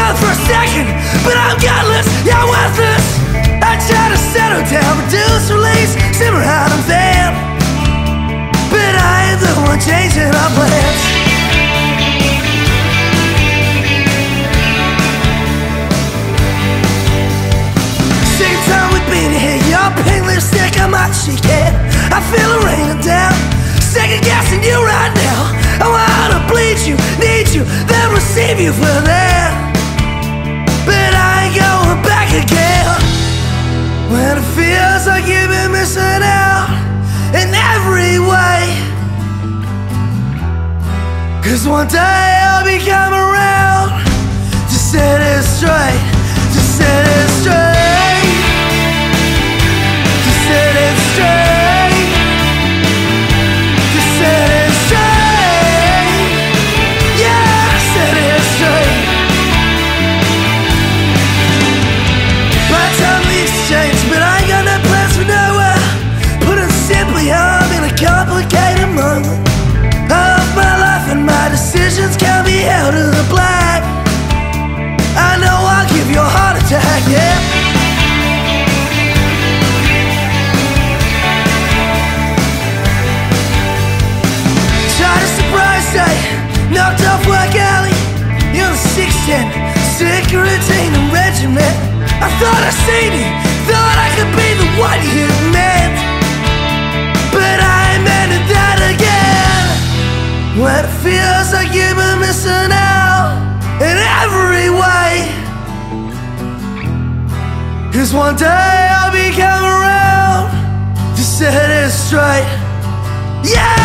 Stop for a second, but I'm godless, you're worthless. I try to settle down, reduce, release, simmer out of there. But I am the one changing our plans. Same time we've been here, your pink lipstick on my cheek, yeah. I feel it raining down, second guessing you right now. I wanna bleed you, need you, then receive you for that. Cause one day I'll be coming around to set it straight, to set it straight, to set it straight, to set it straight, yeah, set it straight. Time but I ain't got no plans for nowhere. Put it simply, decisions can't be held in the black. I know I'll give you a heart attack, yeah. A knocked off work alley. You're the 610, sick routine and regiment. I thought I seen you, thought I could be the one you When it feels like you've been missing out in every way. Cause one day I'll be coming around to set it straight. Yeah!